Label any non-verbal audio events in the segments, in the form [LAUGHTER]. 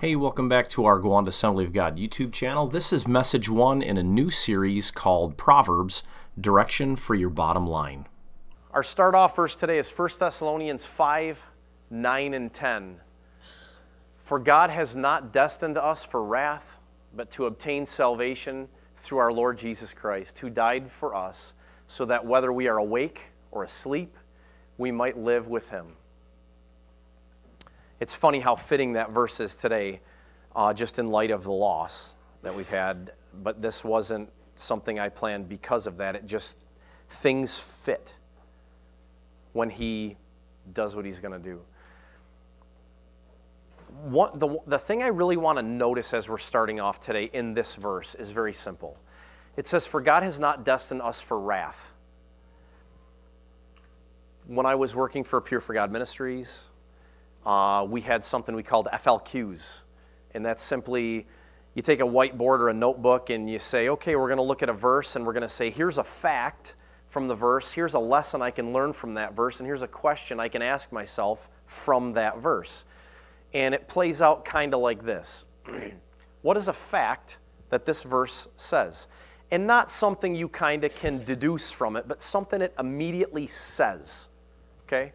Hey, welcome back to our Gowanda Assembly of God YouTube channel. This is message one in a new series called Proverbs Direction for Your Bottom Line. Our start off verse today is 1 Thessalonians 5 9 and 10. For God has not destined us for wrath, but to obtain salvation through our Lord Jesus Christ, who died for us, so that whether we are awake or asleep, we might live with him. It's funny how fitting that verse is today, uh, just in light of the loss that we've had. But this wasn't something I planned because of that. It just, things fit when He does what He's going to do. What, the, the thing I really want to notice as we're starting off today in this verse is very simple. It says, For God has not destined us for wrath. When I was working for Pure for God Ministries, uh, we had something we called FLQs. And that's simply you take a whiteboard or a notebook and you say, okay, we're going to look at a verse and we're going to say, here's a fact from the verse, here's a lesson I can learn from that verse, and here's a question I can ask myself from that verse. And it plays out kind of like this [CLEARS THROAT] What is a fact that this verse says? And not something you kind of can deduce from it, but something it immediately says. Okay?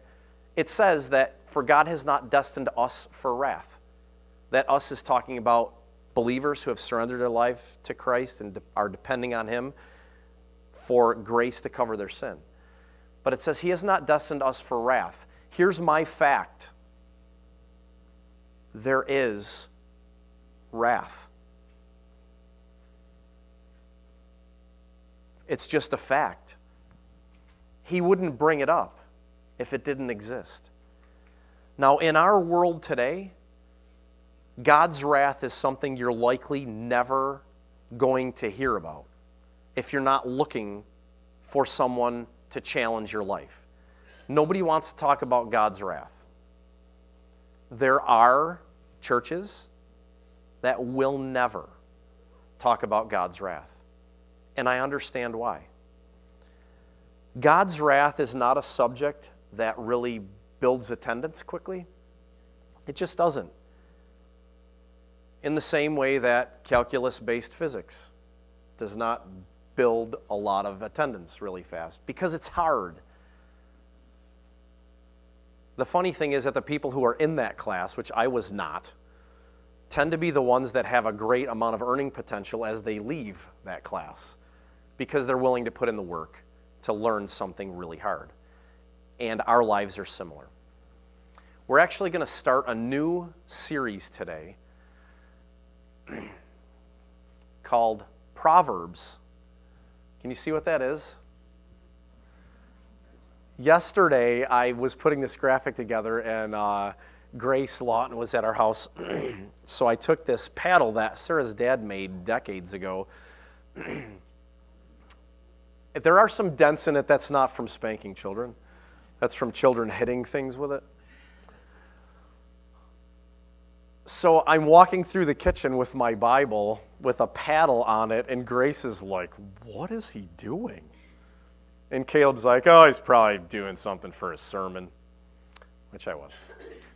It says that for God has not destined us for wrath. That us is talking about believers who have surrendered their life to Christ and are depending on Him for grace to cover their sin. But it says He has not destined us for wrath. Here's my fact there is wrath. It's just a fact. He wouldn't bring it up if it didn't exist. Now, in our world today, God's wrath is something you're likely never going to hear about if you're not looking for someone to challenge your life. Nobody wants to talk about God's wrath. There are churches that will never talk about God's wrath. And I understand why. God's wrath is not a subject that really builds attendance quickly. It just doesn't. In the same way that calculus based physics does not build a lot of attendance really fast because it's hard. The funny thing is that the people who are in that class, which I was not, tend to be the ones that have a great amount of earning potential as they leave that class because they're willing to put in the work to learn something really hard. And our lives are similar. We're actually going to start a new series today [CLEARS THROAT] called Proverbs. Can you see what that is? Yesterday, I was putting this graphic together, and uh, Grace Lawton was at our house. [CLEARS THROAT] so I took this paddle that Sarah's dad made decades ago. [CLEARS THROAT] there are some dents in it, that's not from spanking children, that's from children hitting things with it. So I'm walking through the kitchen with my Bible with a paddle on it, and Grace is like, What is he doing? And Caleb's like, Oh, he's probably doing something for his sermon, which I was.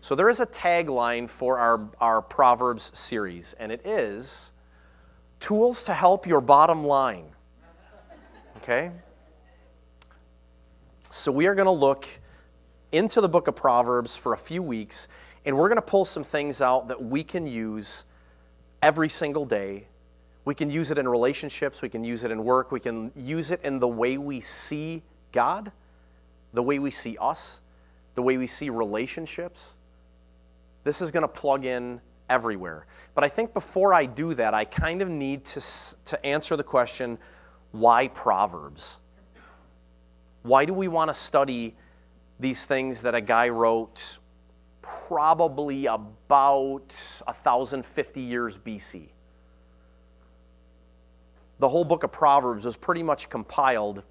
So there is a tagline for our, our Proverbs series, and it is Tools to Help Your Bottom Line. Okay? So we are going to look into the book of Proverbs for a few weeks and we're going to pull some things out that we can use every single day. We can use it in relationships, we can use it in work, we can use it in the way we see God, the way we see us, the way we see relationships. This is going to plug in everywhere. But I think before I do that, I kind of need to, to answer the question why Proverbs? Why do we want to study these things that a guy wrote probably about 1,050 years BC. The whole book of Proverbs was pretty much compiled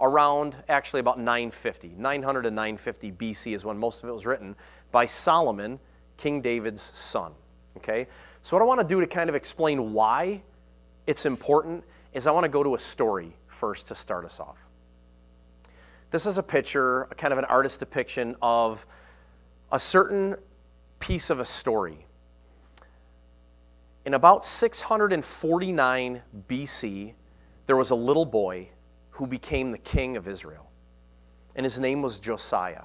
around actually about 950. 900 to 950 BC is when most of it was written by Solomon, King David's son. Okay? So, what I want to do to kind of explain why it's important is I want to go to a story first to start us off. This is a picture, kind of an artist depiction of a certain piece of a story. In about 649 BC, there was a little boy who became the king of Israel. And his name was Josiah.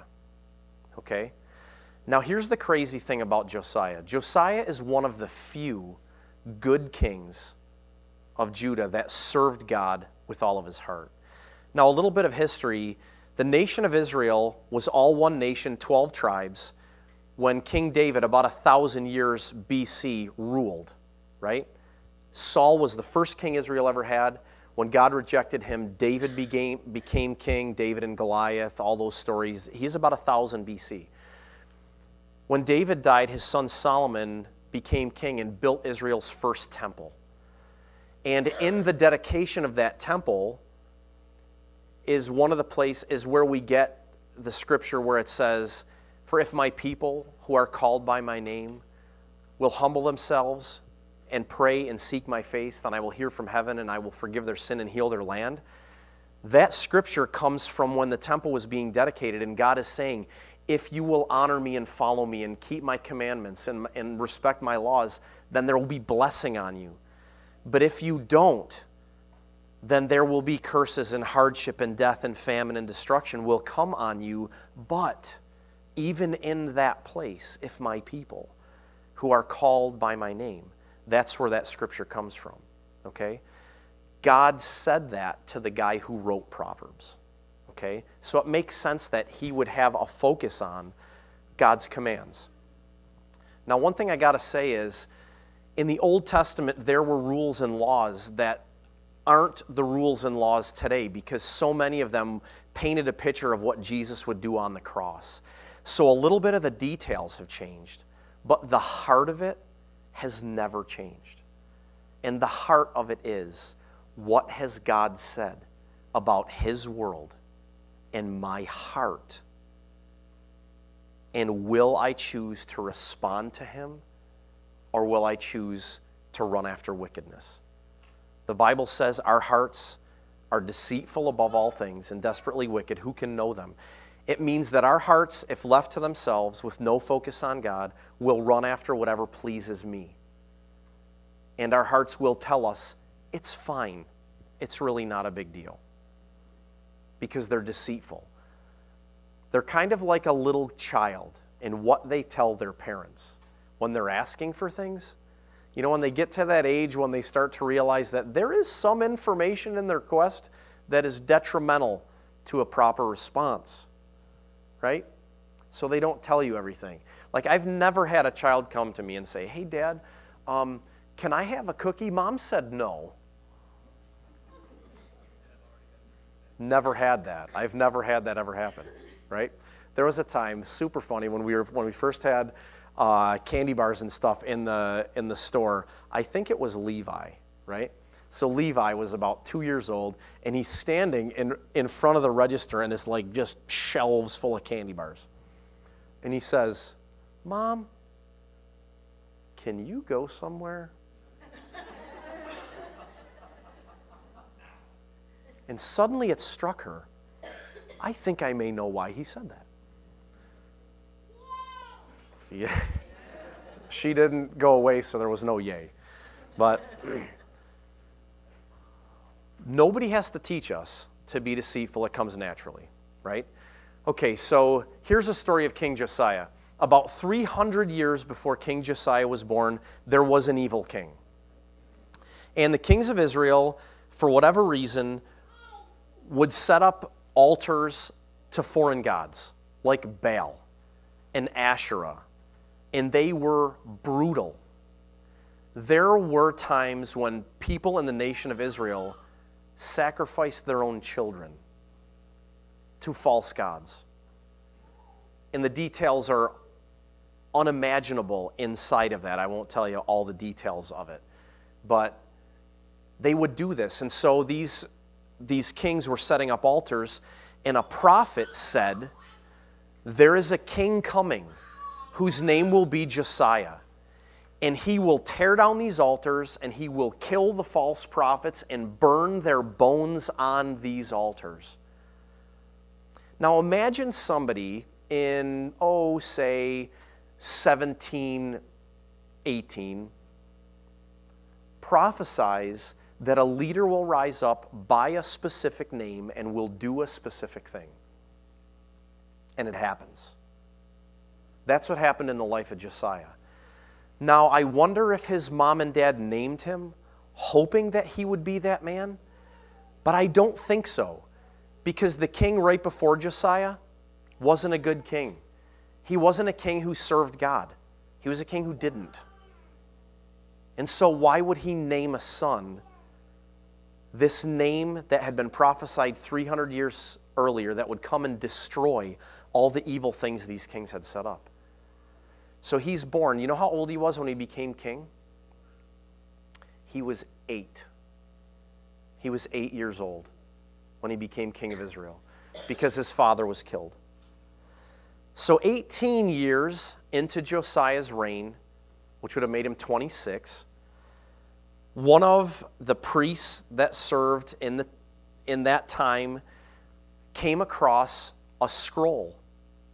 Okay? Now, here's the crazy thing about Josiah Josiah is one of the few good kings of Judah that served God with all of his heart. Now, a little bit of history the nation of Israel was all one nation, 12 tribes, when King David, about a thousand years BC, ruled, right? Saul was the first king Israel ever had. When God rejected him, David became, became king, David and Goliath, all those stories. He's about a thousand BC. When David died, his son Solomon became king and built Israel's first temple. And in the dedication of that temple is one of the places is where we get the scripture where it says, For if my people who are called by my name will humble themselves and pray and seek my face, then I will hear from heaven and I will forgive their sin and heal their land. That scripture comes from when the temple was being dedicated, and God is saying, if you will honor me and follow me and keep my commandments and, and respect my laws, then there will be blessing on you. But if you don't, then there will be curses and hardship and death and famine and destruction will come on you. But even in that place, if my people who are called by my name, that's where that scripture comes from. Okay? God said that to the guy who wrote Proverbs. Okay? So it makes sense that he would have a focus on God's commands. Now, one thing I got to say is in the Old Testament, there were rules and laws that aren't the rules and laws today because so many of them painted a picture of what Jesus would do on the cross. So a little bit of the details have changed, but the heart of it has never changed. And the heart of it is what has God said about His world and my heart? And will I choose to respond to Him or will I choose to run after wickedness? The Bible says our hearts are deceitful above all things and desperately wicked. Who can know them? It means that our hearts, if left to themselves with no focus on God, will run after whatever pleases me. And our hearts will tell us, it's fine. It's really not a big deal because they're deceitful. They're kind of like a little child in what they tell their parents when they're asking for things. You know, when they get to that age when they start to realize that there is some information in their quest that is detrimental to a proper response, right? So they don't tell you everything. Like, I've never had a child come to me and say, Hey, Dad, um, can I have a cookie? Mom said no. Never had that. I've never had that ever happen, right? There was a time, super funny, when we were when we first had uh, candy bars and stuff in the in the store. I think it was Levi, right? So Levi was about two years old, and he's standing in in front of the register, and it's like just shelves full of candy bars. And he says, "Mom, can you go somewhere?" And suddenly it struck her I think I may know why he said that. Yeah. [LAUGHS] she didn't go away, so there was no yay. But nobody has to teach us to be deceitful, it comes naturally, right? Okay, so here's a story of King Josiah. About 300 years before King Josiah was born, there was an evil king. And the kings of Israel, for whatever reason, would set up altars to foreign gods like Baal and Asherah, and they were brutal. There were times when people in the nation of Israel sacrificed their own children to false gods. And the details are unimaginable inside of that. I won't tell you all the details of it. But they would do this. And so these these kings were setting up altars, and a prophet said, There is a king coming whose name will be Josiah. And he will tear down these altars and he will kill the false prophets and burn their bones on these altars. Now imagine somebody in, oh, say, 17, 18, prophesies that a leader will rise up by a specific name and will do a specific thing. And it happens. That's what happened in the life of Josiah. Now, I wonder if his mom and dad named him hoping that he would be that man, but I don't think so. Because the king right before Josiah wasn't a good king. He wasn't a king who served God, he was a king who didn't. And so, why would he name a son this name that had been prophesied 300 years earlier that would come and destroy all the evil things these kings had set up? So he's born. You know how old he was when he became king? He was eight. He was eight years old when he became king of Israel because his father was killed. So, 18 years into Josiah's reign, which would have made him 26, one of the priests that served in, the, in that time came across a scroll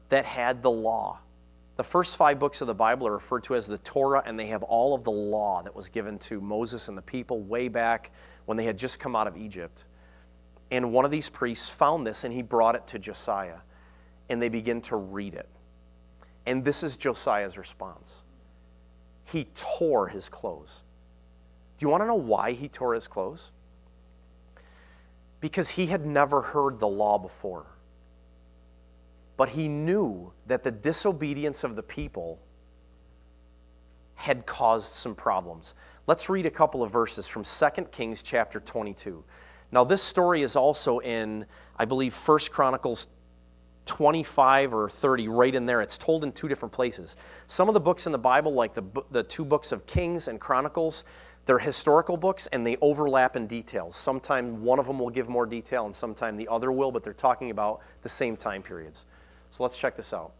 that had the law. The first five books of the Bible are referred to as the Torah, and they have all of the law that was given to Moses and the people way back when they had just come out of Egypt. And one of these priests found this and he brought it to Josiah, and they begin to read it. And this is Josiah's response he tore his clothes. Do you want to know why he tore his clothes? Because he had never heard the law before. But he knew that the disobedience of the people had caused some problems. Let's read a couple of verses from 2 Kings chapter 22. Now this story is also in I believe 1 Chronicles 25 or 30 right in there. It's told in two different places. Some of the books in the Bible like the the two books of Kings and Chronicles, they're historical books and they overlap in details. Sometimes one of them will give more detail and sometimes the other will, but they're talking about the same time periods. So let's check this out.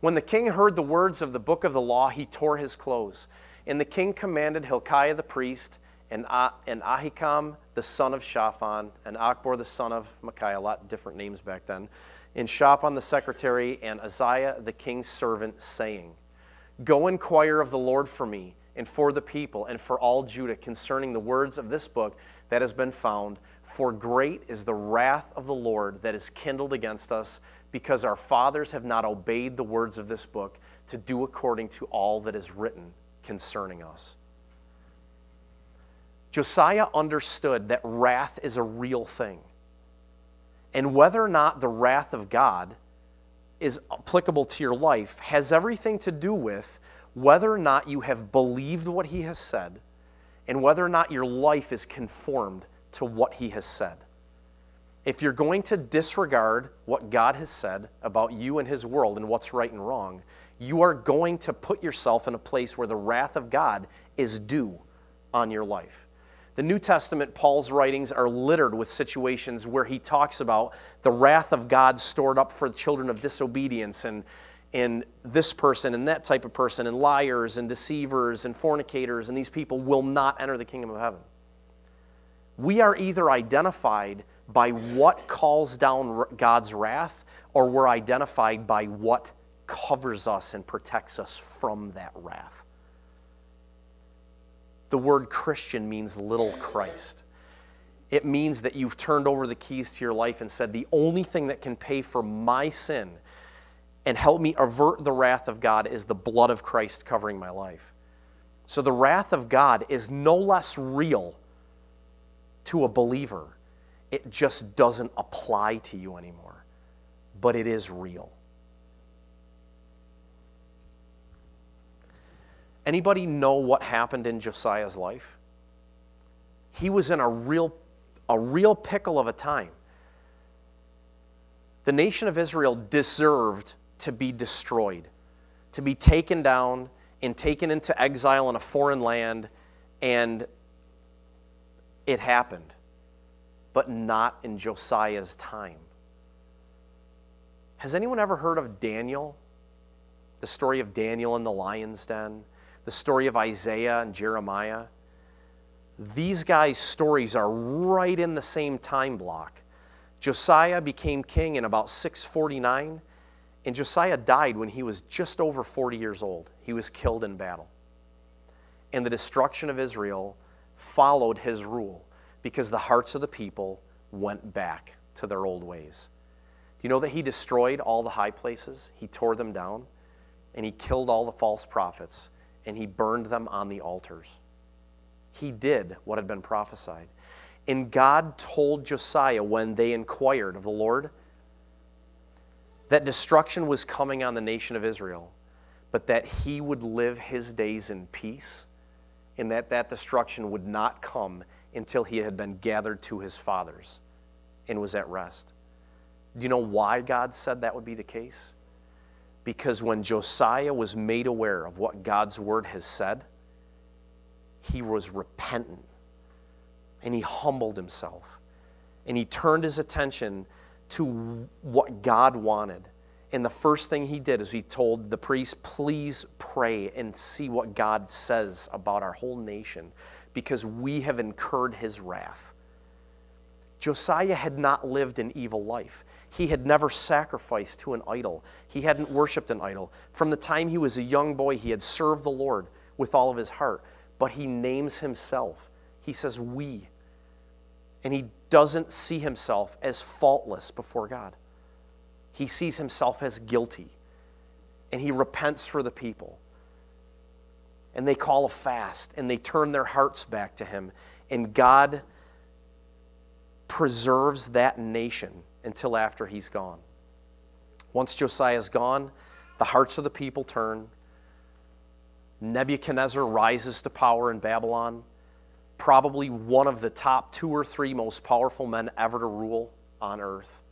When the king heard the words of the book of the law, he tore his clothes. And the king commanded Hilkiah the priest, and, ah- and Ahikam the son of Shaphan, and Achbor the son of Micaiah, a lot different names back then, and Shaphan the secretary, and Isaiah the king's servant, saying, Go inquire of the Lord for me, and for the people, and for all Judah concerning the words of this book that has been found. For great is the wrath of the Lord that is kindled against us because our fathers have not obeyed the words of this book to do according to all that is written concerning us. Josiah understood that wrath is a real thing. And whether or not the wrath of God is applicable to your life has everything to do with whether or not you have believed what he has said and whether or not your life is conformed to what he has said. If you're going to disregard what God has said about you and His world and what's right and wrong, you are going to put yourself in a place where the wrath of God is due on your life. The New Testament, Paul's writings are littered with situations where he talks about the wrath of God stored up for the children of disobedience and, and this person and that type of person and liars and deceivers and fornicators and these people will not enter the kingdom of heaven. We are either identified by what calls down God's wrath, or we're identified by what covers us and protects us from that wrath. The word Christian means little Christ. It means that you've turned over the keys to your life and said, The only thing that can pay for my sin and help me avert the wrath of God is the blood of Christ covering my life. So the wrath of God is no less real to a believer it just doesn't apply to you anymore. But it is real. Anybody know what happened in Josiah's life? He was in a real, a real pickle of a time. The nation of Israel deserved to be destroyed, to be taken down and taken into exile in a foreign land, and it happened but not in Josiah's time. Has anyone ever heard of Daniel? The story of Daniel in the lion's den, the story of Isaiah and Jeremiah. These guys' stories are right in the same time block. Josiah became king in about 649, and Josiah died when he was just over 40 years old. He was killed in battle. And the destruction of Israel followed his rule because the hearts of the people went back to their old ways. Do you know that he destroyed all the high places? He tore them down and he killed all the false prophets and he burned them on the altars. He did what had been prophesied. And God told Josiah when they inquired of the Lord that destruction was coming on the nation of Israel, but that he would live his days in peace and that that destruction would not come until he had been gathered to his fathers and was at rest. Do you know why God said that would be the case? Because when Josiah was made aware of what God's word has said, he was repentant and he humbled himself and he turned his attention to what God wanted. And the first thing he did is he told the priest, please pray and see what God says about our whole nation because we have incurred his wrath. Josiah had not lived an evil life. He had never sacrificed to an idol. He hadn't worshiped an idol. From the time he was a young boy, he had served the Lord with all of his heart. But he names himself. He says, We. And he doesn't see himself as faultless before God. He sees himself as guilty. And he repents for the people. And they call a fast and they turn their hearts back to him. And God preserves that nation until after he's gone. Once Josiah's gone, the hearts of the people turn. Nebuchadnezzar rises to power in Babylon, probably one of the top two or three most powerful men ever to rule on earth.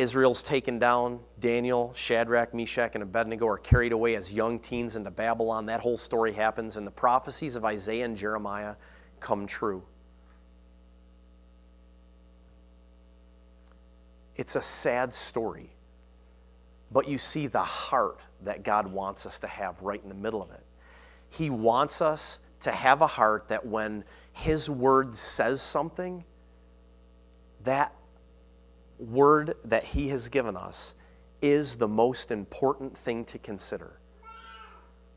Israel's taken down. Daniel, Shadrach, Meshach, and Abednego are carried away as young teens into Babylon. That whole story happens, and the prophecies of Isaiah and Jeremiah come true. It's a sad story, but you see the heart that God wants us to have right in the middle of it. He wants us to have a heart that when His Word says something, that word that He has given us is the most important thing to consider.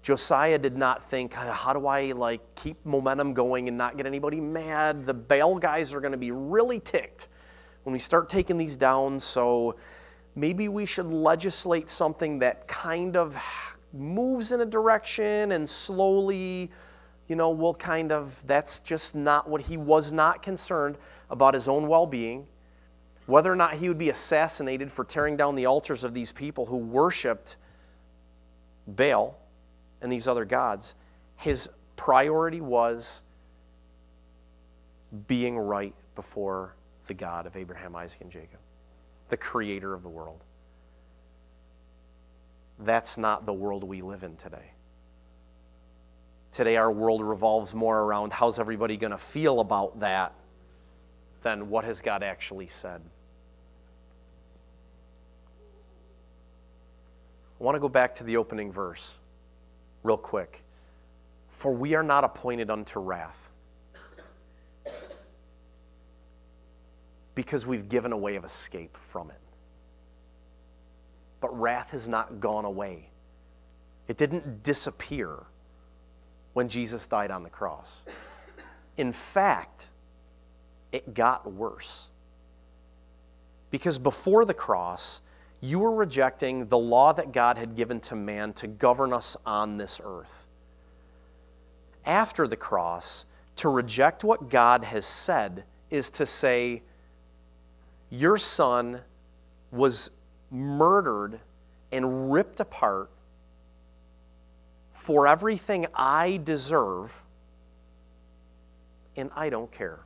Josiah did not think, how do I like keep momentum going and not get anybody mad? The Baal guys are going to be really ticked when we start taking these down. So maybe we should legislate something that kind of moves in a direction and slowly, you know, will kind of, that's just not what he was not concerned about his own well being. Whether or not he would be assassinated for tearing down the altars of these people who worshiped Baal and these other gods, his priority was being right before the God of Abraham, Isaac, and Jacob, the creator of the world. That's not the world we live in today. Today, our world revolves more around how's everybody going to feel about that than what has God actually said. I want to go back to the opening verse real quick. For we are not appointed unto wrath because we've given a way of escape from it. But wrath has not gone away, it didn't disappear when Jesus died on the cross. In fact, it got worse. Because before the cross, you were rejecting the law that God had given to man to govern us on this earth. After the cross, to reject what God has said is to say, your son was murdered and ripped apart for everything I deserve, and I don't care.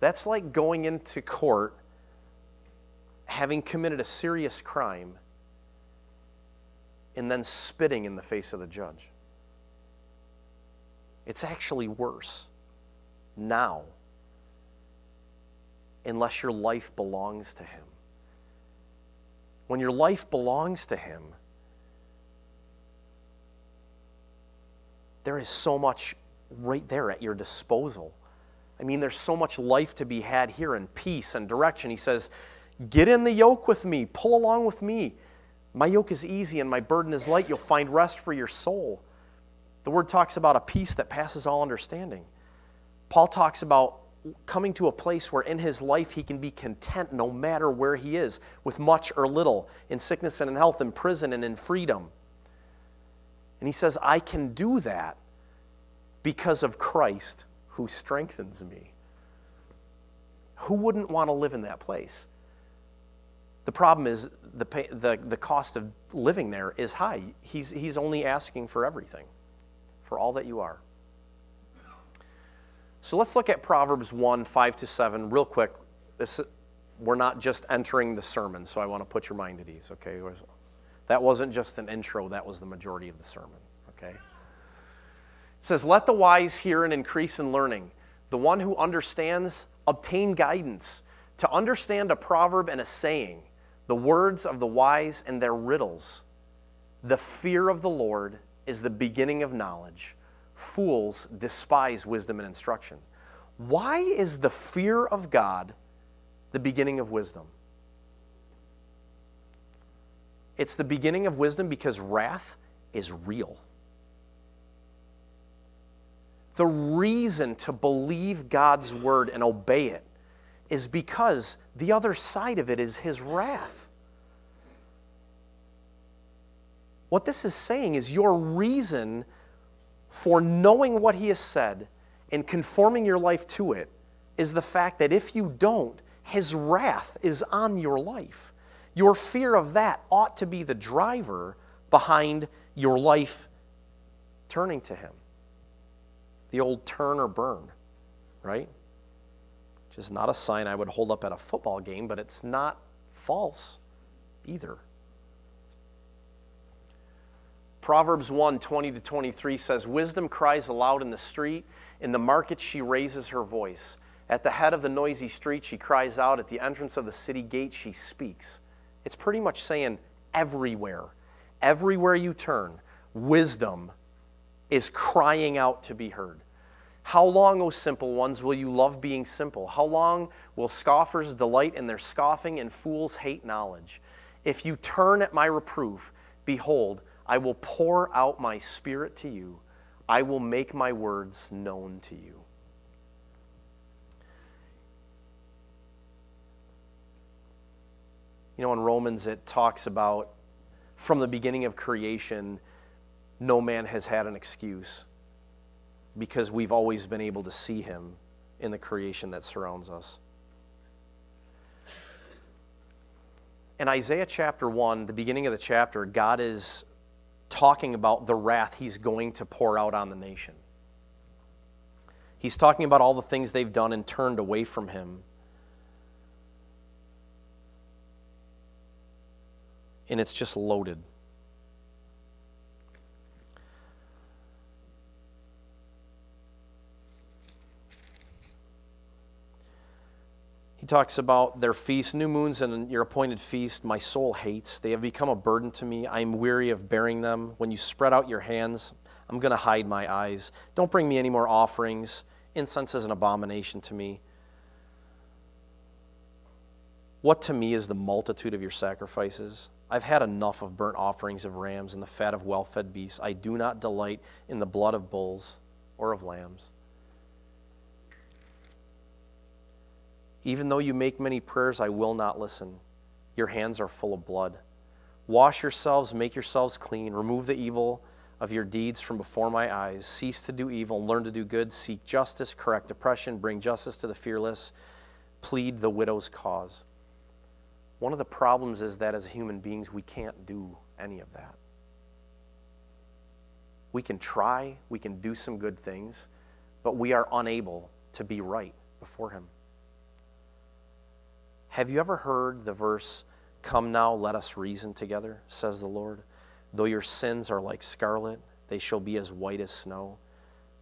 That's like going into court having committed a serious crime and then spitting in the face of the judge. It's actually worse now, unless your life belongs to Him. When your life belongs to Him, there is so much right there at your disposal. I mean, there's so much life to be had here in peace and direction. He says, Get in the yoke with me, pull along with me. My yoke is easy and my burden is light. You'll find rest for your soul. The word talks about a peace that passes all understanding. Paul talks about coming to a place where in his life he can be content no matter where he is, with much or little, in sickness and in health, in prison and in freedom. And he says, I can do that because of Christ who strengthens me. Who wouldn't want to live in that place? The problem is the, pay, the, the cost of living there is high. He's, he's only asking for everything, for all that you are. So let's look at Proverbs 1 5 to 7 real quick. This, we're not just entering the sermon, so I want to put your mind at ease, okay? That wasn't just an intro, that was the majority of the sermon, okay? It says, Let the wise hear and increase in learning. The one who understands, obtain guidance. To understand a proverb and a saying, the words of the wise and their riddles. The fear of the Lord is the beginning of knowledge fools despise wisdom and instruction. Why is the fear of God the beginning of wisdom? It's the beginning of wisdom because wrath is real. The reason to believe God's word and obey it is because the other side of it is his wrath. What this is saying is your reason for knowing what He has said and conforming your life to it is the fact that if you don't, His wrath is on your life. Your fear of that ought to be the driver behind your life turning to Him. The old turn or burn, right? Which is not a sign I would hold up at a football game, but it's not false either. Proverbs 1 20 to 23 says, Wisdom cries aloud in the street. In the market, she raises her voice. At the head of the noisy street, she cries out. At the entrance of the city gate, she speaks. It's pretty much saying everywhere, everywhere you turn, wisdom is crying out to be heard. How long, O simple ones, will you love being simple? How long will scoffers delight in their scoffing and fools hate knowledge? If you turn at my reproof, behold, I will pour out my spirit to you. I will make my words known to you. You know, in Romans, it talks about from the beginning of creation, no man has had an excuse because we've always been able to see him in the creation that surrounds us. In Isaiah chapter 1, the beginning of the chapter, God is talking about the wrath he's going to pour out on the nation. He's talking about all the things they've done and turned away from him. And it's just loaded. Talks about their feasts, new moons and your appointed feast, my soul hates. They have become a burden to me. I am weary of bearing them. When you spread out your hands, I'm going to hide my eyes. Don't bring me any more offerings. Incense is an abomination to me. What to me is the multitude of your sacrifices? I've had enough of burnt offerings of rams and the fat of well fed beasts. I do not delight in the blood of bulls or of lambs. Even though you make many prayers, I will not listen. Your hands are full of blood. Wash yourselves, make yourselves clean, remove the evil of your deeds from before my eyes. Cease to do evil, learn to do good, seek justice, correct oppression, bring justice to the fearless, plead the widow's cause. One of the problems is that as human beings, we can't do any of that. We can try, we can do some good things, but we are unable to be right before Him. Have you ever heard the verse, Come now, let us reason together, says the Lord? Though your sins are like scarlet, they shall be as white as snow.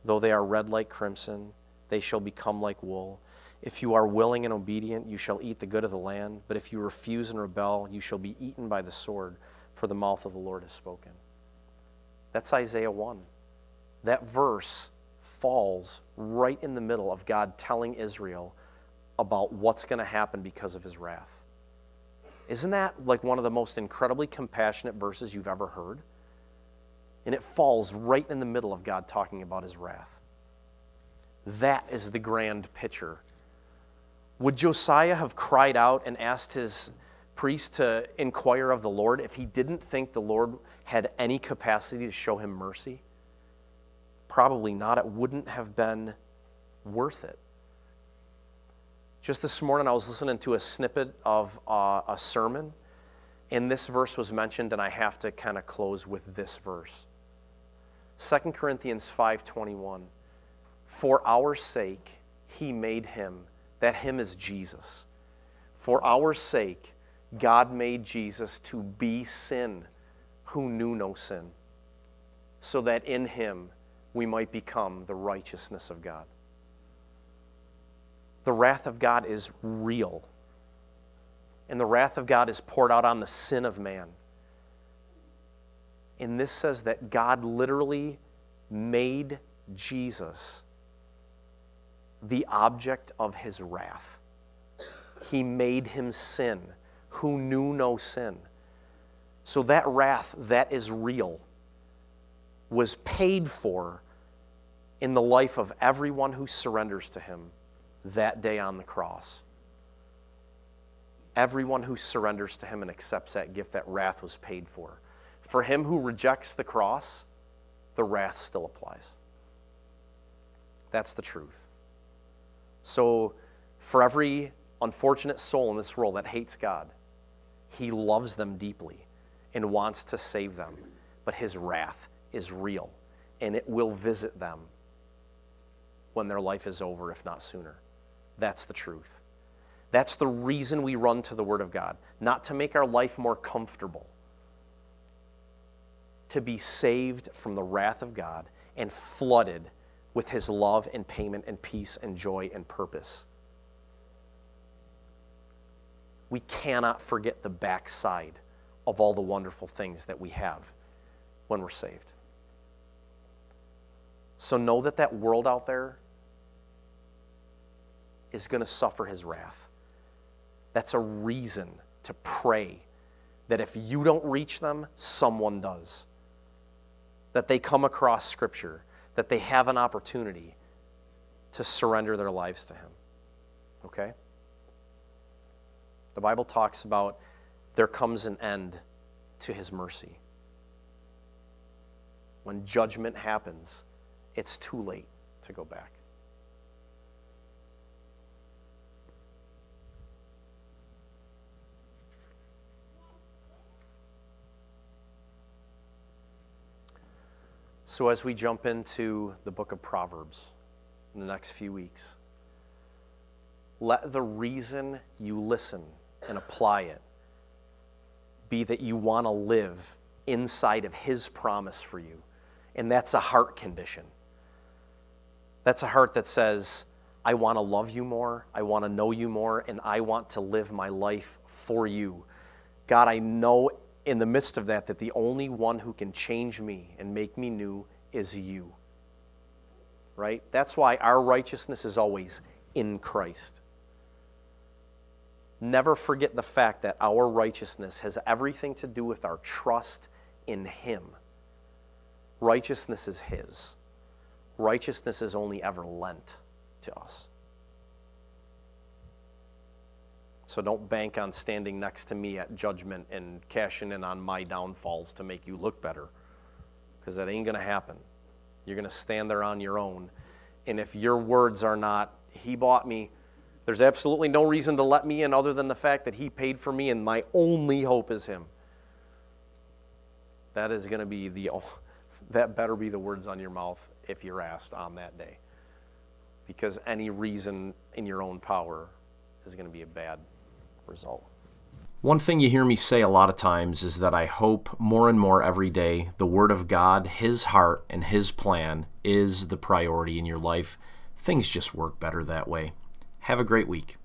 Though they are red like crimson, they shall become like wool. If you are willing and obedient, you shall eat the good of the land. But if you refuse and rebel, you shall be eaten by the sword, for the mouth of the Lord has spoken. That's Isaiah 1. That verse falls right in the middle of God telling Israel about what's going to happen because of his wrath. Isn't that like one of the most incredibly compassionate verses you've ever heard? And it falls right in the middle of God talking about his wrath. That is the grand picture. Would Josiah have cried out and asked his priest to inquire of the Lord if he didn't think the Lord had any capacity to show him mercy? Probably not. It wouldn't have been worth it. Just this morning, I was listening to a snippet of uh, a sermon, and this verse was mentioned, and I have to kind of close with this verse. 2 Corinthians 5:21 For our sake he made him that him is Jesus for our sake God made Jesus to be sin who knew no sin so that in him we might become the righteousness of God the wrath of God is real. And the wrath of God is poured out on the sin of man. And this says that God literally made Jesus the object of his wrath. He made him sin who knew no sin. So that wrath that is real was paid for in the life of everyone who surrenders to him that day on the cross. Everyone who surrenders to him and accepts that gift, that wrath was paid for. For him who rejects the cross, the wrath still applies. That's the truth. So, for every unfortunate soul in this world that hates God, he loves them deeply and wants to save them. But his wrath is real, and it will visit them when their life is over, if not sooner. That's the truth. That's the reason we run to the Word of God, not to make our life more comfortable, to be saved from the wrath of God and flooded with His love and payment and peace and joy and purpose. We cannot forget the backside of all the wonderful things that we have when we're saved. So know that that world out there is going to suffer his wrath. That's a reason to pray that if you don't reach them, someone does. That they come across Scripture, that they have an opportunity to surrender their lives to Him. Okay? The Bible talks about there comes an end to His mercy. When judgment happens, it's too late to go back. So, as we jump into the book of Proverbs in the next few weeks, let the reason you listen and apply it be that you want to live inside of His promise for you. And that's a heart condition. That's a heart that says, I want to love you more, I want to know you more, and I want to live my life for you. God, I know in the midst of that that the only one who can change me and make me new is you. Right? That's why our righteousness is always in Christ. Never forget the fact that our righteousness has everything to do with our trust in Him. Righteousness is His. Righteousness is only ever lent to us. So don't bank on standing next to me at judgment and cashing in on my downfalls to make you look better, because that ain't going to happen. You're going to stand there on your own. And if your words are not, He bought me, there's absolutely no reason to let me in other than the fact that He paid for me and my only hope is Him. That is going to be the, [LAUGHS] that better be the words on your mouth if you're asked on that day. Because any reason in your own power is going to be a bad result. One thing you hear me say a lot of times is that I hope more and more every day the Word of God, His heart, and His plan is the priority in your life. Things just work better that way. Have a great week.